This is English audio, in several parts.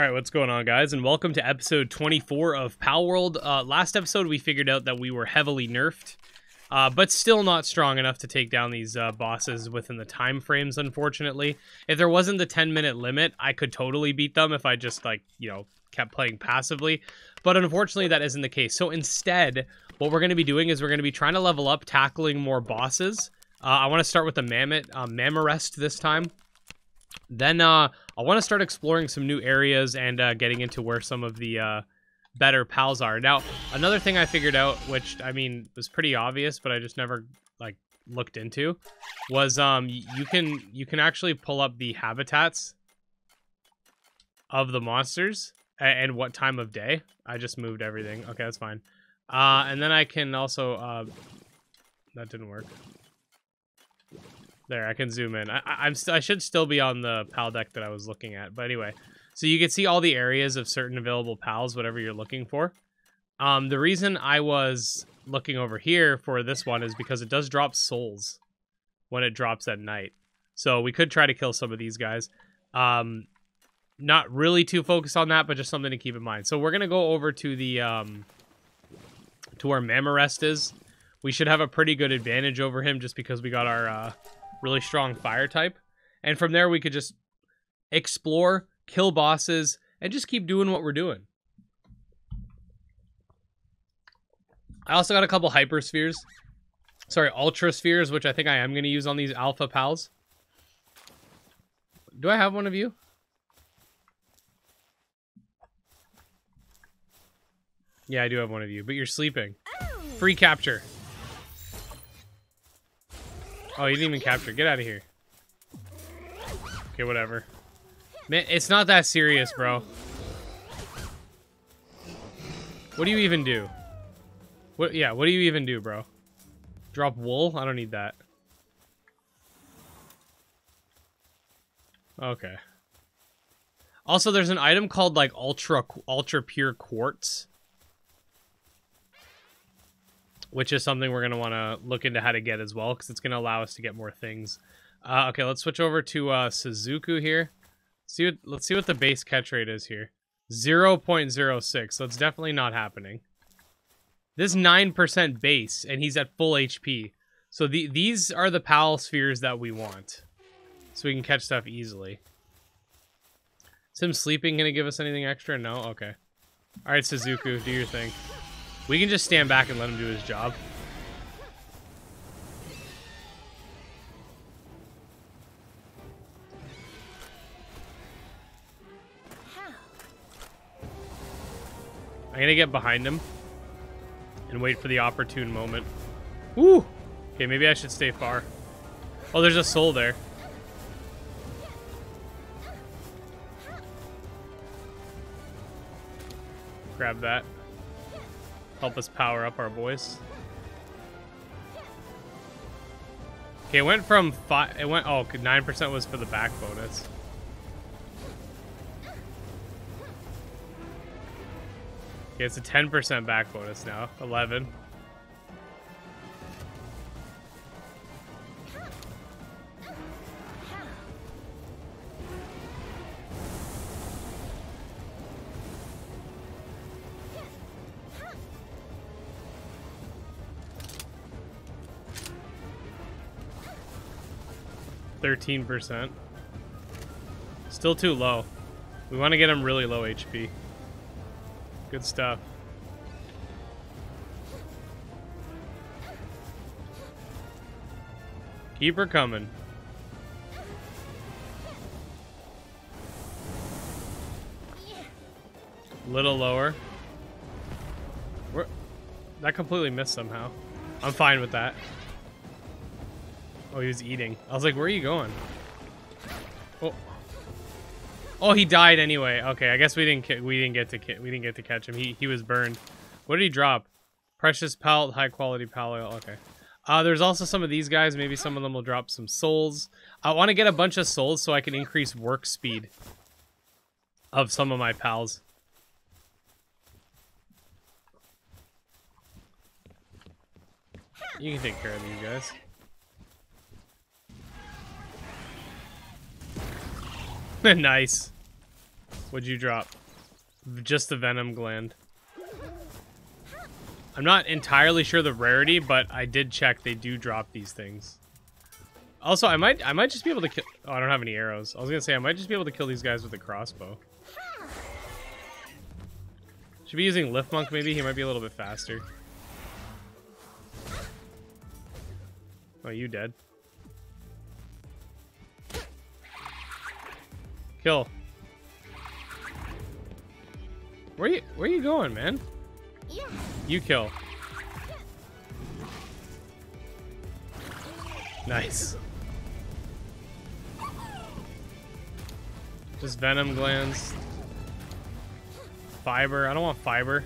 All right, what's going on, guys? And welcome to episode 24 of Palworld. Uh, last episode, we figured out that we were heavily nerfed, uh, but still not strong enough to take down these uh, bosses within the time frames, unfortunately. If there wasn't the 10-minute limit, I could totally beat them if I just, like, you know, kept playing passively. But unfortunately, that isn't the case. So instead, what we're going to be doing is we're going to be trying to level up, tackling more bosses. Uh, I want to start with the Mammoth, uh, Mammorest this time. Then uh, I want to start exploring some new areas and uh, getting into where some of the uh, better pals are. Now, another thing I figured out, which I mean was pretty obvious, but I just never like looked into, was um you can you can actually pull up the habitats of the monsters and, what time of day. I just moved everything. Okay, that's fine. Uh, and then I can also uh, that didn't work. There, I can zoom in. I, I'm I should still be on the PAL deck that I was looking at. But anyway, so you can see all the areas of certain available PALs, whatever you're looking for. Um, the reason I was looking over here for this one is because it does drop souls when it drops at night. So we could try to kill some of these guys. Um, not really too focused on that, but just something to keep in mind. So we're going to go over to the, um, to where Mammorest is. We should have a pretty good advantage over him just because we got our, uh, really strong fire type. And from there, we could just explore, kill bosses, and just keep doing what we're doing. I also got a couple hyper spheres. Sorry, ultra spheres, which I think I am going to use on these alpha pals. Do I have one of you? Yeah, I do have one of you, but you're sleeping. Oh. Free capture. Oh, you didn't even capture. Get out of here. Okay, whatever. Man, it's not that serious, bro. What do you even do? What? Yeah, what do you even do, bro? Drop wool? I don't need that. Okay. Also, there's an item called, like, ultra, ultra pure quartz which is something we're going to want to look into how to get as well because it's going to allow us to get more things. Uh, okay, let's switch over to uh, Suzuku here. See what, let's see what the base catch rate is here. 0.06, so it's definitely not happening. This 9% base, and he's at full HP. So the, these are the PAL spheres that we want. So we can catch stuff easily. Is him sleeping going to give us anything extra? No? Okay. Alright, Suzuku, do your thing. We can just stand back and let him do his job. I'm gonna get behind him and wait for the opportune moment. Woo! Okay, maybe I should stay far. Oh, there's a soul there. Grab that. Help us power up our voice. Okay, it went from five. It went. Oh, nine percent was for the back bonus. Okay, it's a ten percent back bonus now. Eleven. 13%. Still too low. We want to get him really low HP. Good stuff. Keep her coming. Little lower. We're, that completely missed somehow. I'm fine with that. Oh, he was eating. I was like, where are you going? Oh. Oh, he died anyway. Okay, I guess we didn't we didn't get to we didn't get to catch him. He he was burned. What did he drop? Precious pallet, high quality pallet. Okay. Uh, there's also some of these guys. Maybe some of them will drop some souls. I want to get a bunch of souls so I can increase work speed of some of my pals. You can take care of these guys. nice. What'd you drop? Just the Venom Gland. I'm not entirely sure the rarity, but I did check they do drop these things. Also, I might I might just be able to kill... Oh, I don't have any arrows. I was going to say, I might just be able to kill these guys with a crossbow. Should be using Lifmunk, maybe? He might be a little bit faster. Oh, you dead. Kill. Where you where you going, man? You kill. Nice. Just venom glands. Fiber. I don't want fiber.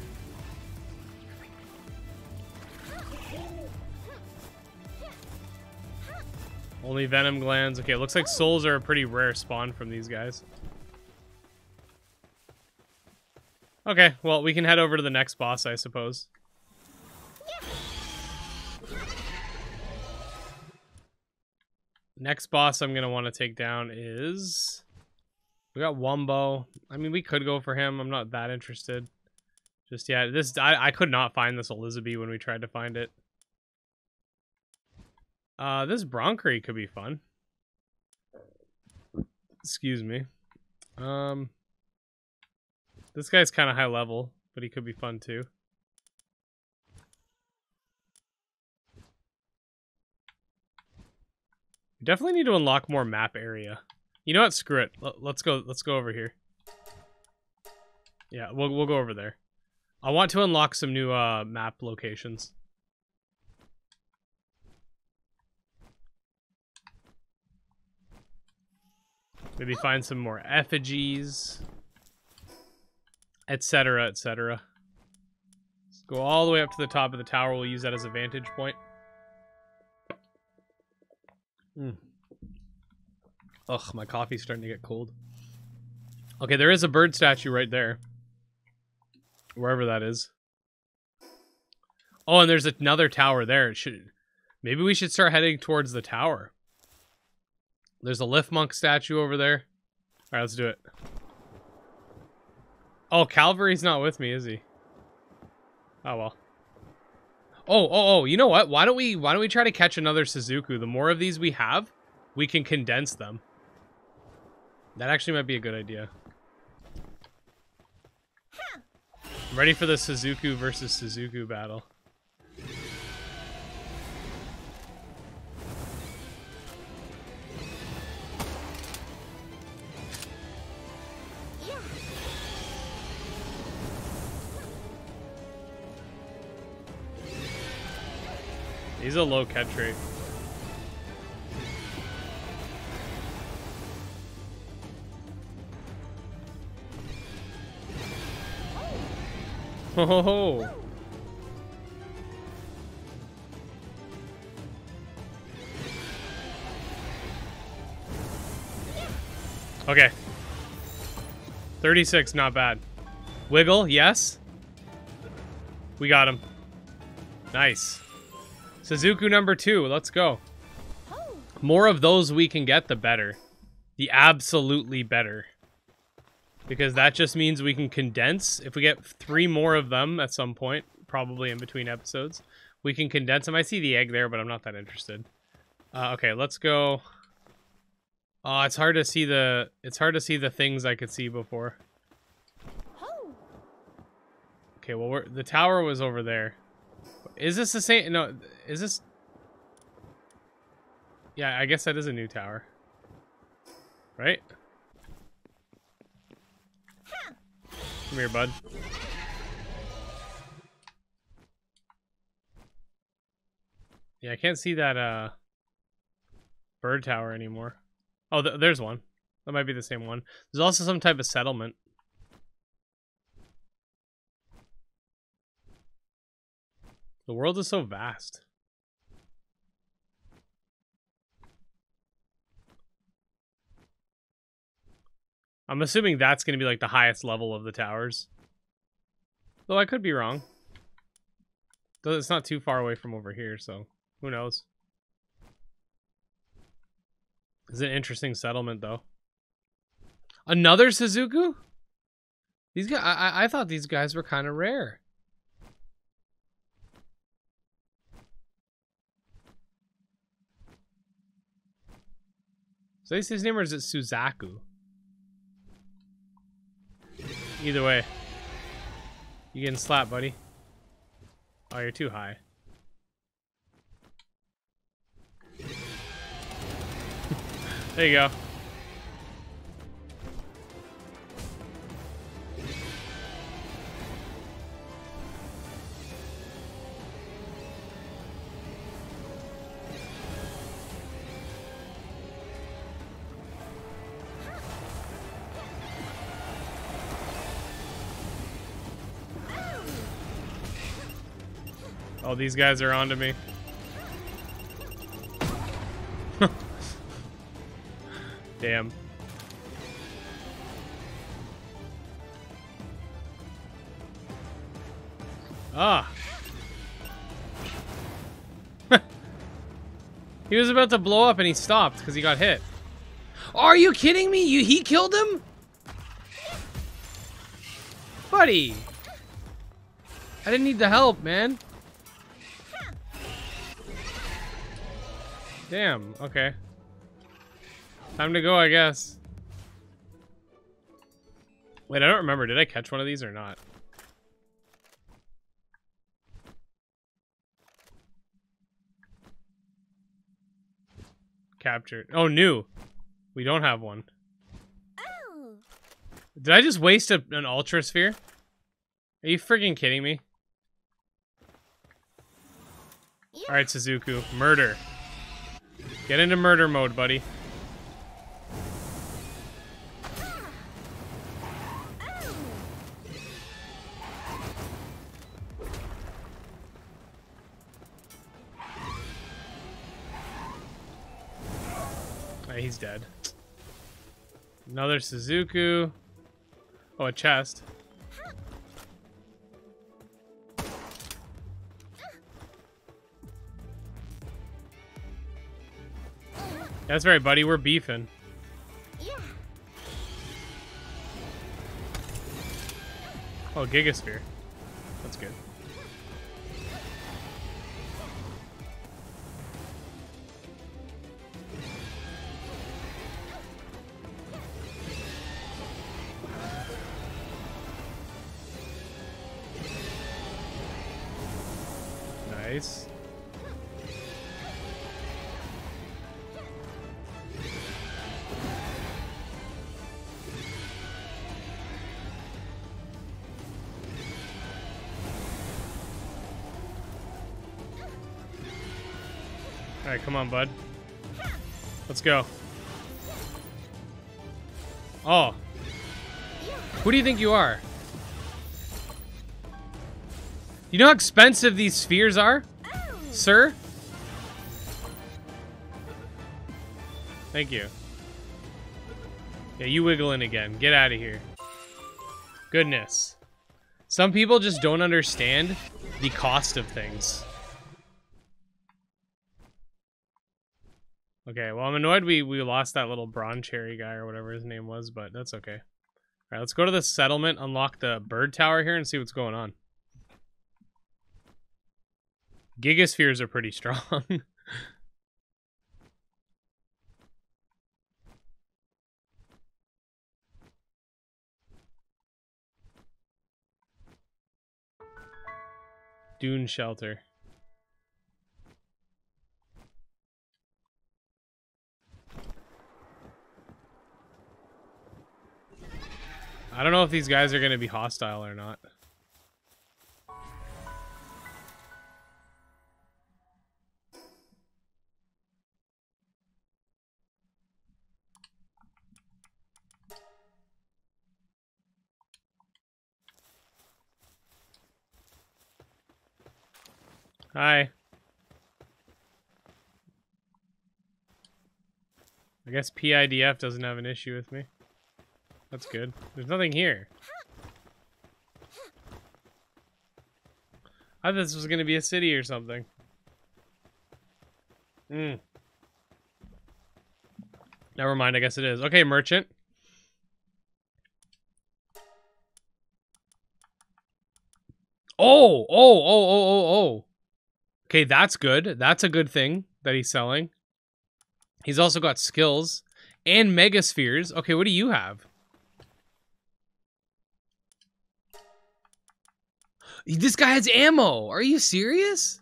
Only venom glands. Okay, looks like souls are a pretty rare spawn from these guys. Okay, well, we can head over to the next boss, I suppose. Next boss I'm going to want to take down is... We got Wumpo. I mean, we could go for him. I'm not that interested. Just yet. This I, I could not find this Elizabee when we tried to find it. Uh, this Broncherry could be fun. Excuse me. Um, this guy's kind of high level, but he could be fun too. We definitely need to unlock more map area. You know what? Screw it. L let's go. Let's go over here. Yeah, we'll we'll go over there. I want to unlock some new uh, map locations. Maybe find some more effigies, etc., etc. Let's go all the way up to the top of the tower. We'll use that as a vantage point. Mm. Ugh, my coffee's starting to get cold. Okay, there is a bird statue right there. Wherever that is. Oh, and there's another tower there. It should maybe we should start heading towards the tower. There's a Lifmunk statue over there. Alright, let's do it. Oh, Calvary's not with me, is he? Oh well. Oh, oh, oh, you know what? Why don't we why don't we try to catch another Suzuku? The more of these we have, we can condense them. That actually might be a good idea. I'm ready for the Suzuku versus Suzuku battle. He's a low catch rate. Oh. Okay. 36, not bad. Wiggle, yes. We got him. Nice. Suzuku number two, let's go. More of those we can get, the better. The absolutely better because that just means we can condense. If we get three more of them at some point, probably in between episodes, we can condense them. I see the egg there, but I'm not that interested. Uh, okay, let's go. Oh, it's hard to see the it's hard to see the things I could see before. Okay, well, we're, the tower was over there. Is this the same? No, is this? Yeah, I guess that is a new tower. Right? Come here, bud. Yeah, I can't see that uh bird tower anymore. Oh, th there's one. That might be the same one. There's also some type of settlement. The world is so vast. I'm assuming that's going to be like the highest level of the towers. Though I could be wrong. Though it's not too far away from over here, so who knows. It's an interesting settlement, though. Another Suzuku? These guys, I, I- I thought these guys were kind of rare. So is his name or is it Suzaku? Either way. You getting slapped, buddy. Oh, you're too high. there you go. Oh, these guys are onto me. Damn. Ah. he was about to blow up and he stopped because he got hit. Are you kidding me? You he killed him? Buddy. I didn't need the help, man. Damn, okay. Time to go, I guess. Wait, I don't remember. Did I catch one of these or not? Captured. Oh, new. We don't have one. Oh. Did I just waste a, an Ultra Sphere? Are you freaking kidding me? Alright, Suzuku. Murder. Get into murder mode, buddy. He's dead. Another Suzuku. Oh, a chest. That's right, buddy. We're beefing. Yeah. Oh, Gigasphere. That's good. Come on, bud. Let's go. Oh. Who do you think you are? You know how expensive these spheres are, sir? Thank you. Yeah, you wiggling again. Get out of here. Goodness. Some people just don't understand the cost of things. Okay, well, I'm annoyed we, we lost that little Broncherry guy or whatever his name was, but that's okay. Alright, let's go to the settlement, unlock the bird tower here, and see what's going on. Gigaspheres are pretty strong. Dune shelter. I don't know if these guys are going to be hostile or not. Hi. I guess PIDF doesn't have an issue with me. That's good. There's nothing here. I thought this was gonna be a city or something. Hmm. Never mind, I guess it is. Okay, merchant. Oh, oh, oh, oh, oh, oh. Okay, that's good. That's a good thing that he's selling. He's also got skills and megaspheres. Okay, what do you have? This guy has ammo. Are you serious?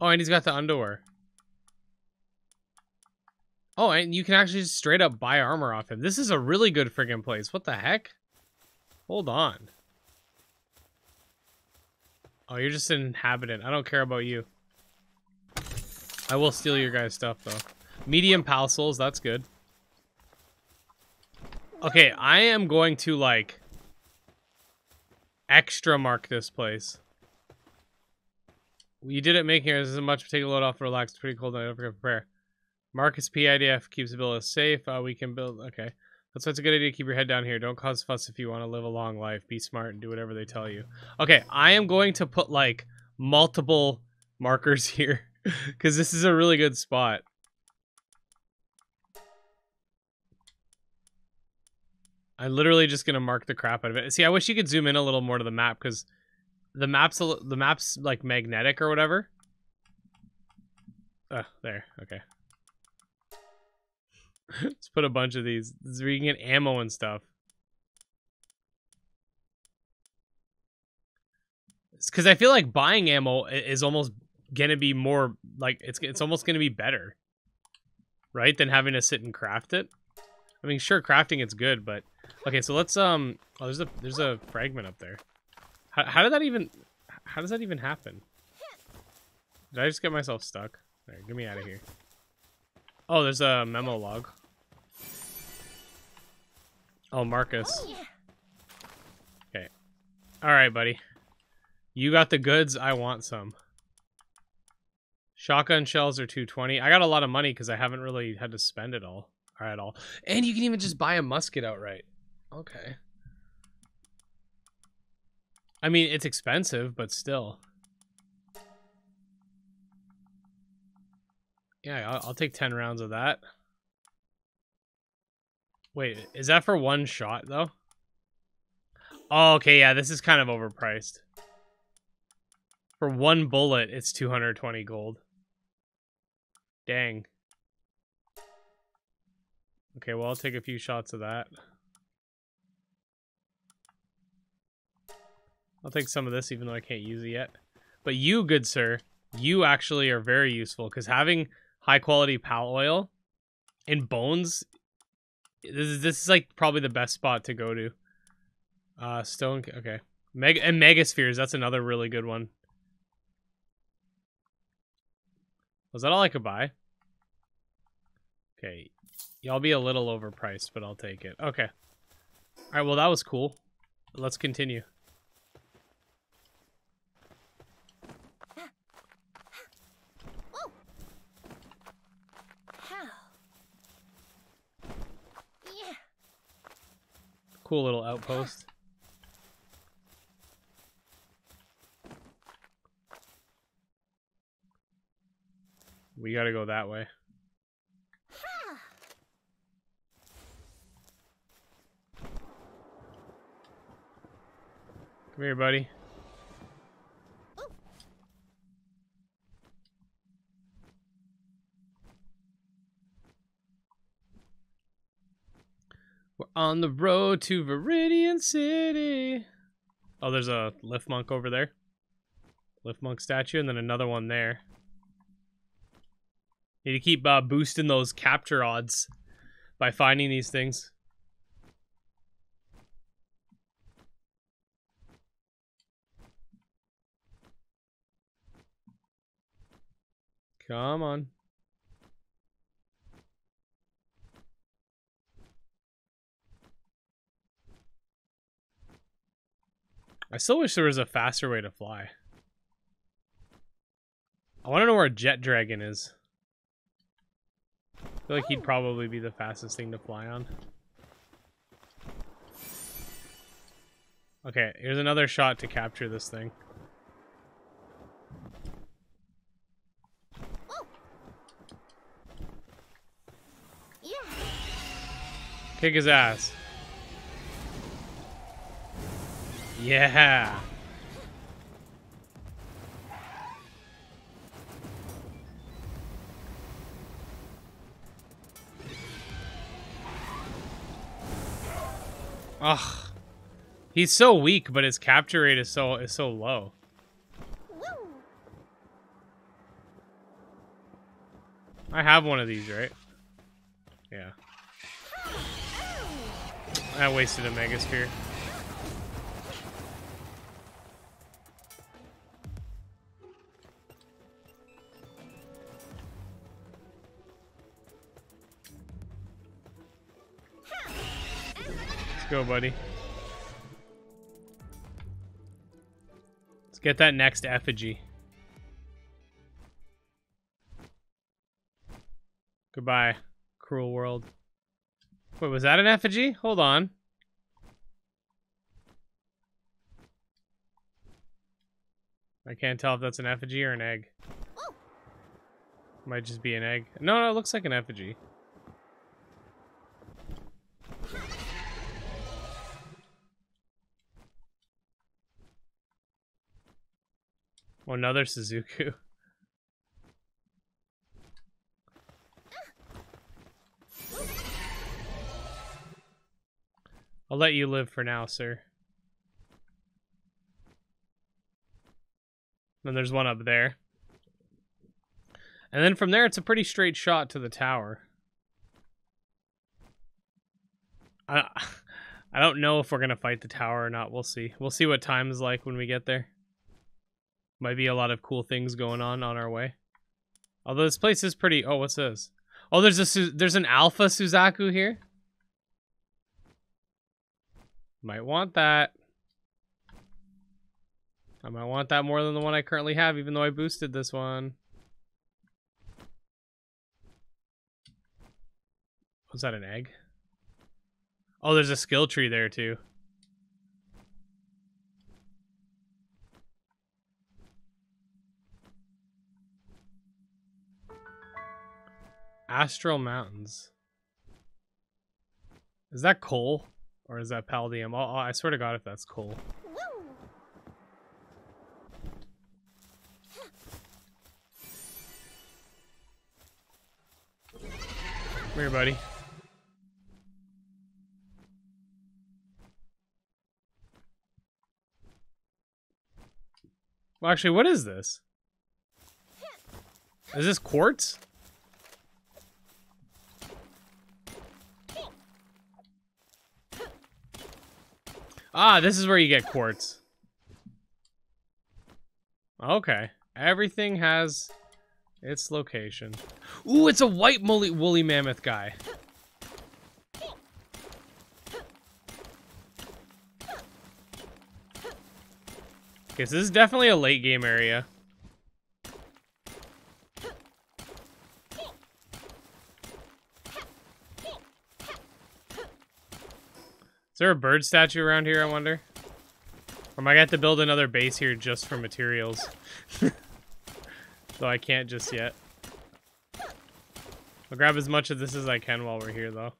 Oh, and he's got the underwear. Oh, and you can actually straight up buy armor off him. This is a really good friggin' place. What the heck? Hold on. Oh, you're just an inhabitant. I don't care about you. I will steal your guys' stuff, though. Medium pal that's good. Okay, I am going to, like, extra mark this place. You did it making here. This isn't much. Take a load off, relax. It's pretty cold. I don't forget prepare. Marcus PIDF keeps the build safe. Uh, we can build. Okay. That's why it's a good idea to keep your head down here. Don't cause fuss if you want to live a long life. Be smart and do whatever they tell you. Okay, I am going to put like multiple markers here because this is a really good spot. I'm literally just gonna mark the crap out of it. See, I wish you could zoom in a little more to the map because the map's the map's like magnetic or whatever. Oh, there. Okay. Let's put a bunch of these. This is where you can get ammo and stuff. Because I feel like buying ammo is almost gonna be more like it's it's almost gonna be better, right? Than having to sit and craft it. I mean, sure, crafting it's good, but okay. So let's um. Oh, there's a there's a fragment up there. How how did that even? How does that even happen? Did I just get myself stuck? There, get me out of here. Oh, there's a memo log. Oh, Marcus. Okay. All right, buddy. You got the goods. I want some. Shotgun shells are 220. I got a lot of money because I haven't really had to spend it all. All right, all. And you can even just buy a musket outright. Okay. I mean, it's expensive, but still. Yeah, I'll, I'll take 10 rounds of that. Wait, is that for one shot, though? Oh, okay, yeah, this is kind of overpriced. For one bullet, it's 220 gold. Dang. Okay, well, I'll take a few shots of that. I'll take some of this, even though I can't use it yet. But you, good sir, you actually are very useful, because having high-quality pal oil and bones, this is, this is, like, probably the best spot to go to. Uh, stone, okay. Mega, and Megaspheres, that's another really good one. Was that all I could buy? Okay. Y'all be a little overpriced, but I'll take it. Okay. Alright, well that was cool. Let's continue. Cool little outpost. We gotta go that way. Come here, buddy. We're on the road to Viridian City. Oh, there's a Lifmunk over there. Lifmunk statue, and then another one there. Need to keep uh, boosting those capture odds by finding these things. Come on. I still wish there was a faster way to fly. I want to know where Jetragon is. I feel like he'd oh. probably be the fastest thing to fly on. Okay, here's another shot to capture this thing. Yeah. Kick his ass. Yeah. Ugh. He's so weak, but his capture rate is so is so low. I have one of these, right? Yeah. I wasted a Mega Sphere. Go, buddy. Let's get that next effigy. Goodbye, cruel world. Wait, was that an effigy? Hold on. I can't tell if that's an effigy or an egg. Might just be an egg. No, no, it looks like an effigy. Oh, another Suzuku. I'll let you live for now, sir. Then there's one up there. And then from there, it's a pretty straight shot to the tower. I, I don't know if we're going to fight the tower or not. We'll see. We'll see what time is like when we get there. Might be a lot of cool things going on on our way. Although this place is pretty... Oh, what's this? Oh, there's a there's an Alpha Suzaku here. Might want that. I might want that more than the one I currently have, even though I boosted this one. Was that an egg? Oh, there's a skill tree there too. Astral Mountains. Is that coal? Or is that palladium? Oh, oh, I swear to god if that's coal. Come here, buddy. Well, actually, what is this? Is this quartz? Ah, this is where you get quartz. Okay. Everything has its location. Ooh, it's a white woolly, mammoth guy. Okay, so this is definitely a late game area. There a bird statue around here, I wonder? Or am I gonna have to build another base here just for materials? Though I can't just yet. I'll grab as much of this as I can while we're here, though.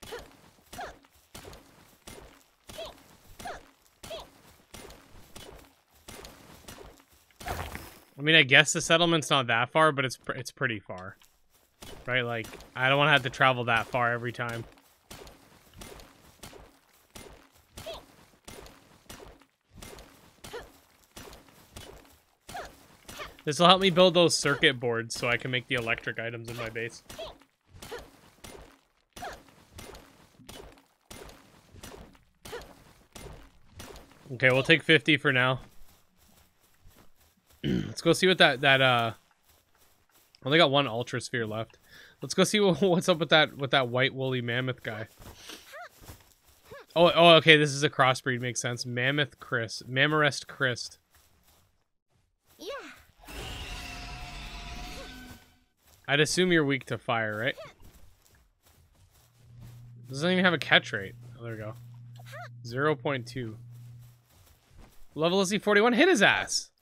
I mean, I guess the settlement's not that far, but it's pr it's pretty far. Right? Like, I don't want to have to travel that far every time. This will help me build those circuit boards so I can make the electric items in my base. Okay, we'll take 50 for now. Let's go see what that, that, uh... Only got one Ultra Sphere left. Let's go see what, what's up with that, with that white woolly mammoth guy. Oh, oh, okay, this is a crossbreed, makes sense. Mammoth Cryst. Mammorest Cryst. I'd assume you're weak to fire, right? Doesn't even have a catch rate. Oh, there we go. 0 0.2. Level is he 41? Hit his ass!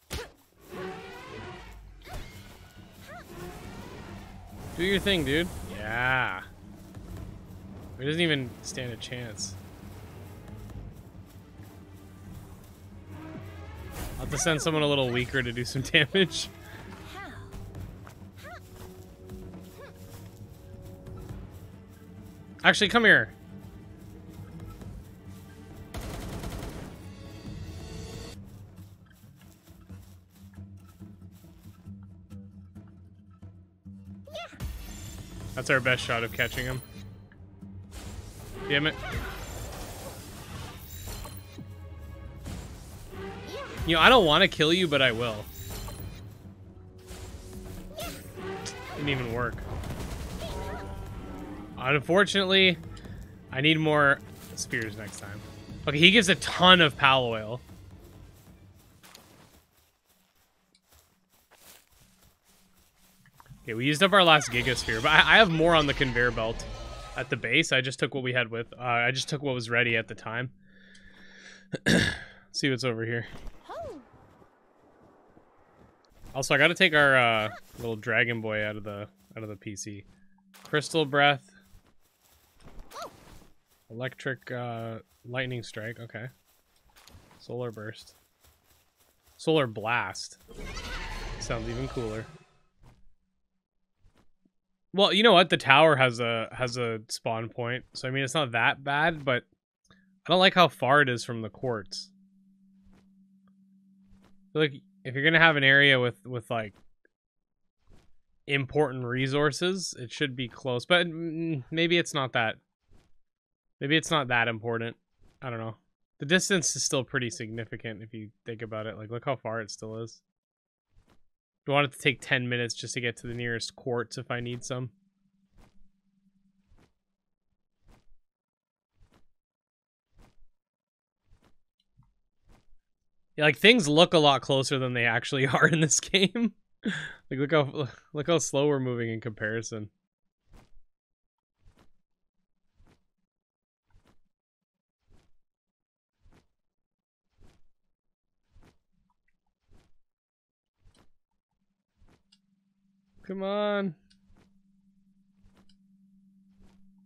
Do your thing, dude. Yeah. He doesn't even stand a chance. I'll have to send someone a little weaker to do some damage. Actually, come here. Yeah. That's our best shot of catching him. Damn it. You know, I don't want to kill you, but I will. Didn't even work. Unfortunately, I need more spears next time. Okay, he gives a ton of pal oil. Okay, we used up our last Giga Sphere, but I, I have more on the conveyor belt at the base. I just took what we had with. Uh, I just took what was ready at the time. see what's over here. Also, I got to take our uh, little dragon boy out of the out of the PC. Crystal breath, electric uh, lightning strike. Okay. Solar burst. Solar blast. Sounds even cooler. Well, you know what? The tower has a has a spawn point, so I mean it's not that bad, but I don't like how far it is from the quartz. Like if you're gonna have an area with with like important resources, it should be close. But mm, maybe it's not that. Maybe it's not that important. I don't know. The distance is still pretty significant if you think about it. Like, look how far it still is. Do I want it to take 10 minutes just to get to the nearest quartz if I need some? Yeah, like things look a lot closer than they actually are in this game. like look how look how slow we're moving in comparison. Come on.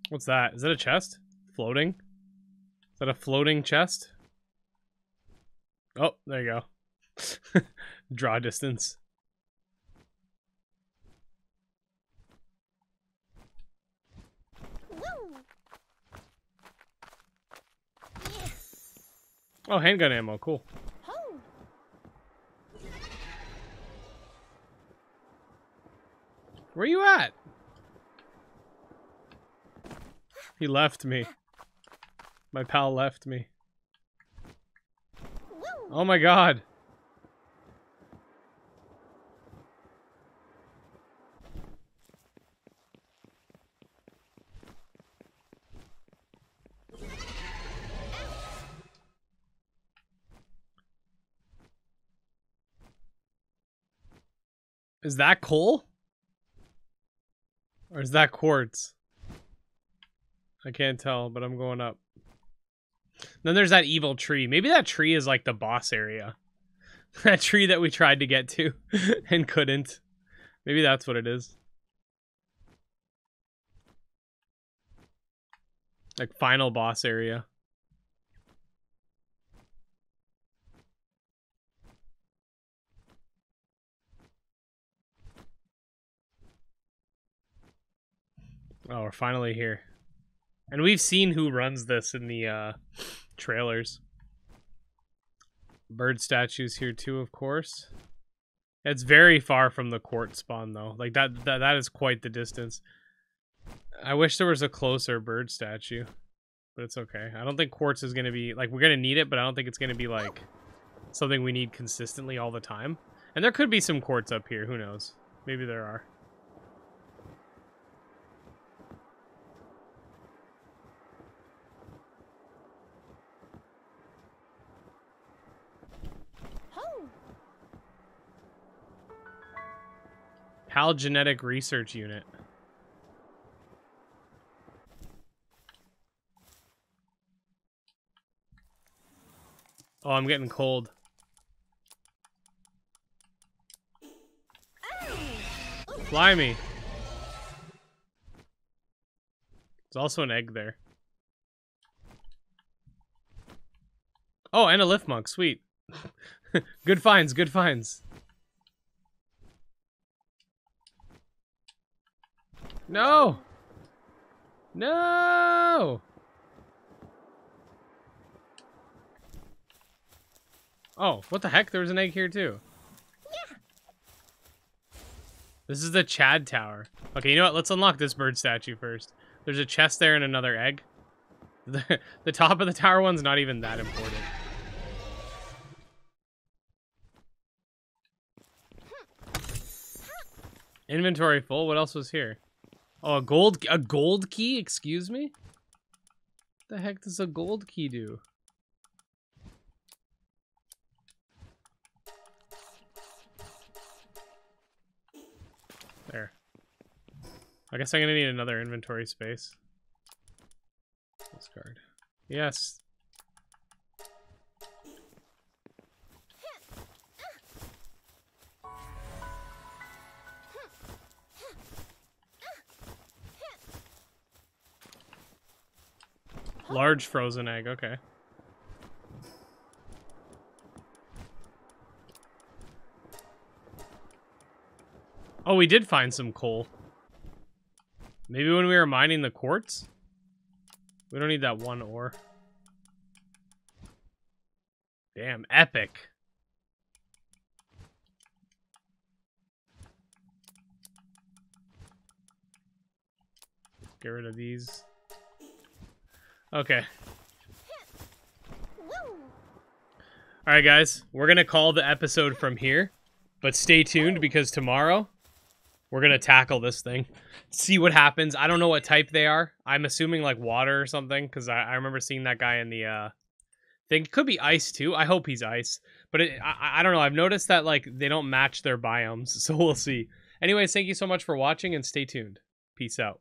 What's that? Is that a chest? Floating? Is that a floating chest? Oh, there you go. Draw distance. Oh, handgun ammo. Cool. Oh. Where you at? He left me. My pal left me. Oh my god. Is that coal? Or is that quartz? I can't tell, but I'm going up. Then there's that evil tree. Maybe that tree is like the boss area. that tree that we tried to get to and couldn't. Maybe that's what it is. Like final boss area. Oh, we're finally here. And we've seen who runs this in the uh, trailers. Bird statues here too, of course. It's very far from the court spawn though. Like that that, that is quite the distance. I wish there was a closer bird statue. But it's okay. I don't think quartz is going to be like we're going to need it, but I don't think it's going to be like something we need consistently all the time. And there could be some quartz up here, who knows. Maybe there are. Pal Genetic Research Unit. Oh, I'm getting cold. Fly me. There's also an egg there. Oh, and a Lifmunk. Sweet. good finds, good finds. No! No! Oh, what the heck? There was an egg here too. Yeah. This is the Chad Tower. Okay, you know what? Let's unlock this bird statue first. There's a chest there and another egg. The, the top of the tower one's not even that important. Inventory full. What else was here? Oh, a gold a gold key. Excuse me. The heck does a gold key do? There. I guess I'm gonna need another inventory space. Discard. Yes. Large frozen egg, okay. Oh, we did find some coal. Maybe when we were mining the quartz? We don't need that one ore. Damn, epic. Get rid of these. Okay. All right, guys. We're going to call the episode from here. But stay tuned because tomorrow we're going to tackle this thing. See what happens. I don't know what type they are. I'm assuming like water or something because I, I remember seeing that guy in the uh, thing. Could be ice too. I hope he's ice. But it, I, I don't know. I've noticed that like they don't match their biomes. So we'll see. Anyways, thank you so much for watching and stay tuned. Peace out.